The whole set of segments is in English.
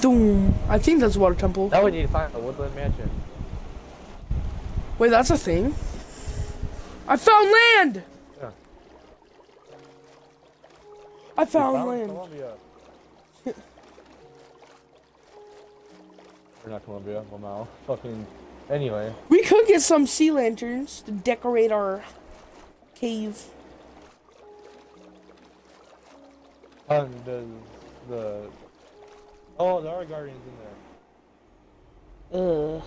Doom. I think that's water temple. Now we need to find the Woodland Mansion. Wait, that's a thing? I found land! Yeah. I We found land. Columbia. or not Columbia, Lamau. Fucking. Anyway. We could get some sea lanterns to decorate our cave. Um, does the. Oh, there are guardians in there. Ugh.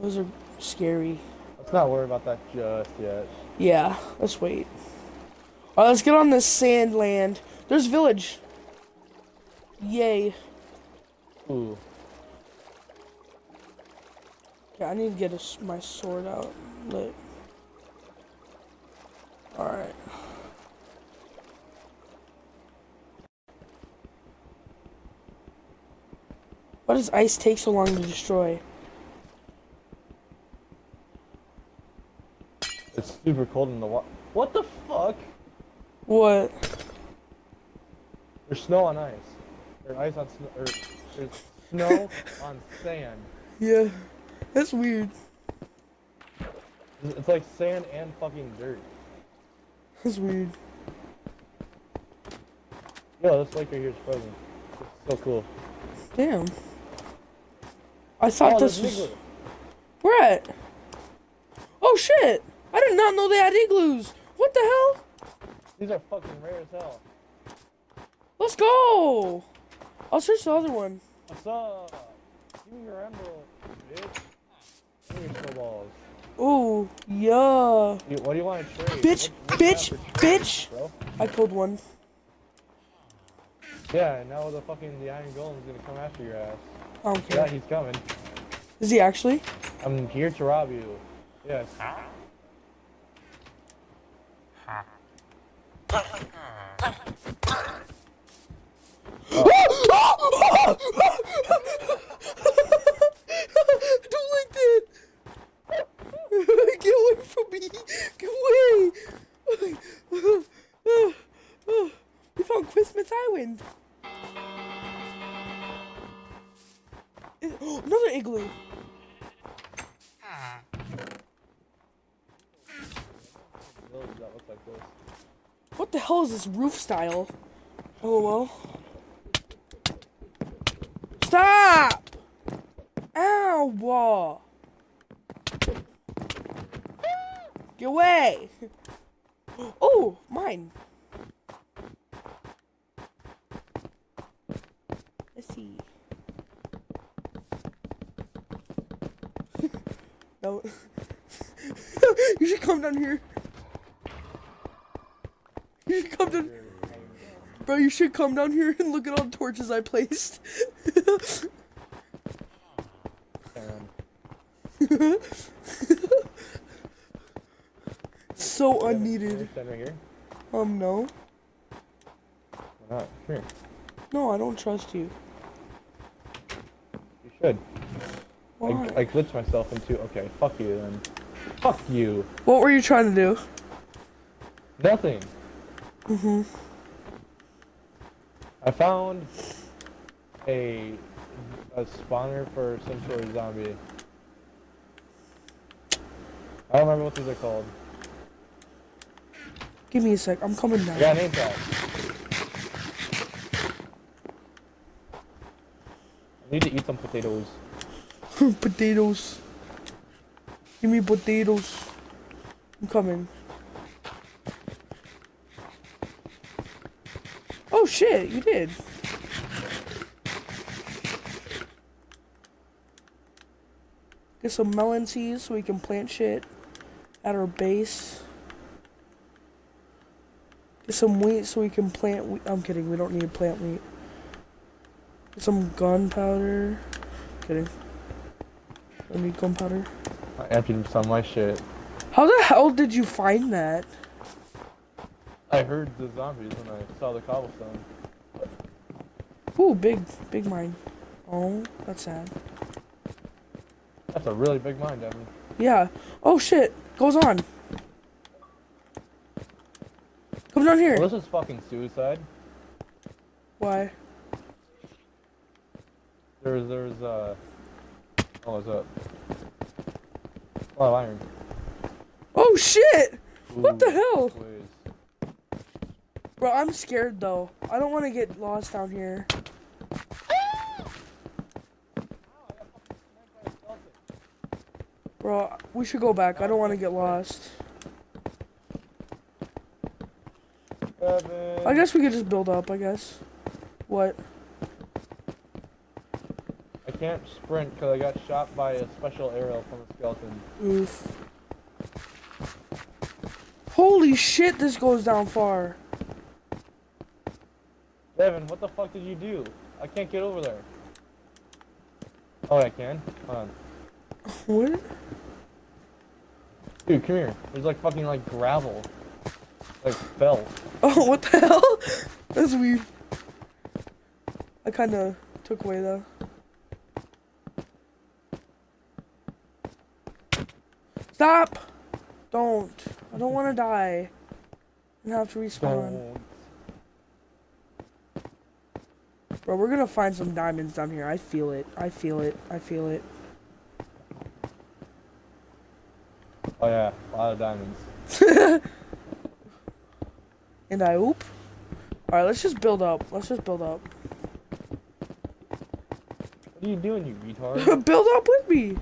Those are scary. Let's not worry about that just yet. Yeah, let's wait. Alright, let's get on this sand land. There's village. Yay. Ooh. Yeah, I need to get a my sword out. Alright. Why does ice take so long to destroy? It's super cold in the water. What the fuck? What? There's snow on ice. There's ice on snow. Or there's snow on sand. Yeah, that's weird. It's like sand and fucking dirt. That's weird. Yo, this lake right here is frozen. It's so cool. Damn. I thought Oh, this was. igloo. Where at? Oh shit! I did not know they had igloos. What the hell? These are fucking rare as hell. Let's go. I'll search the other one. What's up? Give me your emerald, bitch. Give me your snowballs. Oh yeah. You- What do you want to trade? Bitch, What- what's bitch, bitch. Bro? I killed one. Yeah, and now the fucking the iron golem's gonna come after your ass. I don't Yeah, he's coming. Is he actually? I'm here to rob you. Yes. Don't oh. ah! ah! ah! Like this. What the hell is this roof style? Oh well. Stop! Ow! Get away! Oh, mine. Let's see. no. you should come down here. You should come down. Bro, you should come down here and look at all the torches I placed. So unneeded. Right. Um, no. Why not? Here. No, I don't trust you. You should. Why? I, I glitched myself into. Okay, fuck you then. Fuck you. What were you trying to do? Nothing. Mm-hmm. I found a a spawner for some sort of zombie. I don't remember what these are called. Give me a sec. I'm coming down. a name tag. I need to eat some potatoes. potatoes. Give me potatoes. I'm coming. Oh shit, you did. Get some melon seeds so we can plant shit at our base. Get some wheat so we can plant wheat. I'm kidding, we don't need to plant wheat. Get some gunpowder. Kidding. Don't need gunpowder. I emptied some of my shit. How the hell did you find that? I heard the zombies when I saw the cobblestone. Ooh, big, big mine. Oh, that's sad. That's a really big mine, Deven. Yeah. Oh shit. Goes on. Come down here. Well, this is fucking suicide. Why? There's, there's, uh... Oh, what's up? A lot of iron. Oh shit! What the hell? please. Bro, I'm scared though. I don't want to get lost down here. Bro, we should go back. I don't want to get lost. I guess we could just build up, I guess. What? I can't sprint because I got shot by a special arrow from a skeleton. Oof. Holy shit, this goes down far. Deven, what the fuck did you do? I can't get over there. Oh, I can? Hold on. What? Dude, come here. There's like fucking like gravel. Like fell. Oh, what the hell? That's weird. I kind of took away though. Stop! Don't. I don't want to die. And have to respawn. Don't. Bro, we're gonna find some diamonds down here. I feel it. I feel it. I feel it. Oh yeah, a lot of diamonds. And I oop. Alright, let's just build up. Let's just build up. What are you doing, you retard? build up with me!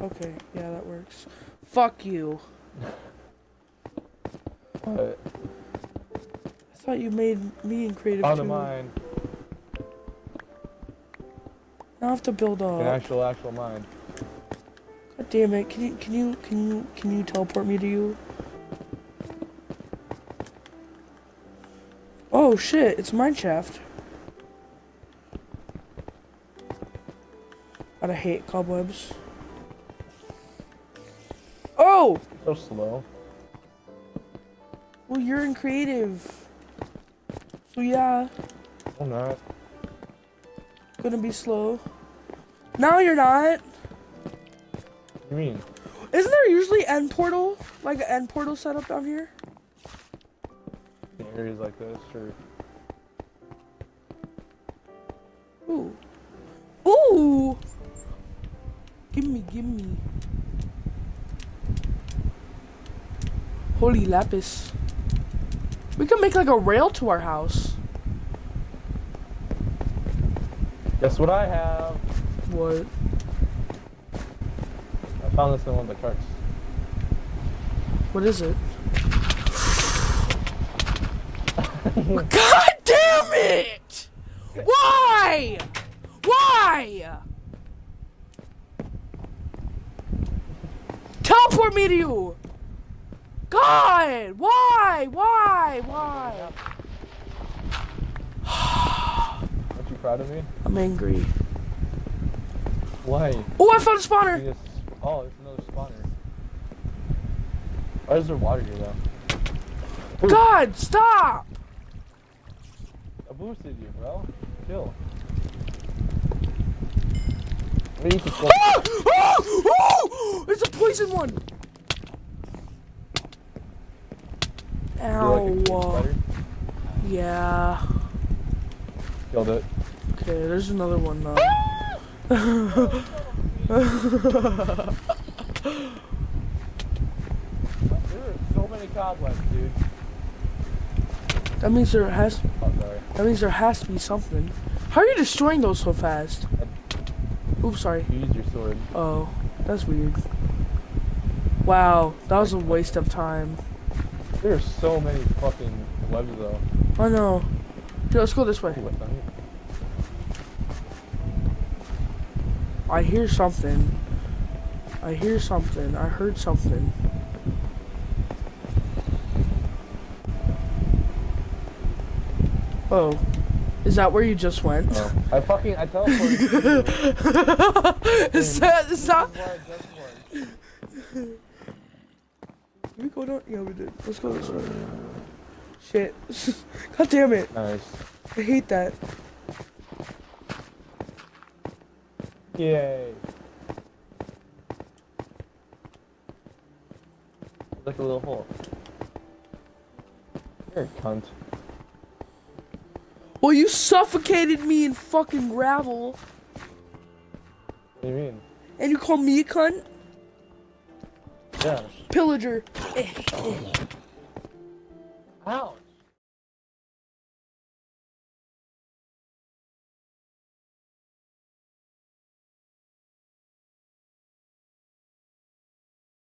Okay, yeah, that works. Fuck you. What? I thought you made me in creative On the mine. Now I have to build up. An actual, actual mine. God damn it! Can you can you can you can you teleport me to you? Oh shit! It's mine shaft. God, I hate cobwebs. Oh! So slow. Well, you're in creative. So yeah, I'm not. gonna be slow. No, you're not. What do you mean? Isn't there usually end portal? Like an end portal set up down here? In areas like this, sure. Ooh. Ooh! Gimme, gimme. Holy lapis. We could make like a rail to our house. Guess what I have? What? I found this in one of the carts. What is it? God damn it! Why? Why? Teleport me to you! God! Why? Why? Why? Aren't you proud of me? I'm angry. Why? Oh, I found a spawner! You just- Oh, there's another spawner. Why is there water here though? Ooh, God, stop! I boosted you, bro. Chill. I'm gonna eat the Ah! Oh! Oh! It's a poison one! Do you like a cave Ow. Yeah. Killed it. Okay, there's another one though. There are so many cobwebs, dude. That means there has Oh, sorry. that means there has to be something. How are you destroying those so fast? Oops, sorry. You used your sword. Oh, that's weird. Wow, that was a waste of time. There are so many fucking webs though. I know. Here, let's go this way. Ooh, what's on here? I hear something. I hear something. I heard something. Oh. Is that where you just went? Oh. I fucking I teleported. is that, is that, This is where I just was. Did we go down? Yeah, we did. Let's go this way. Shit. God damn it. Nice. I hate that. Yay. Like a little hole. You're a cunt. Well, you suffocated me in fucking gravel, What do you mean? and you call me a cunt? Yeah. Pillager. Ouch.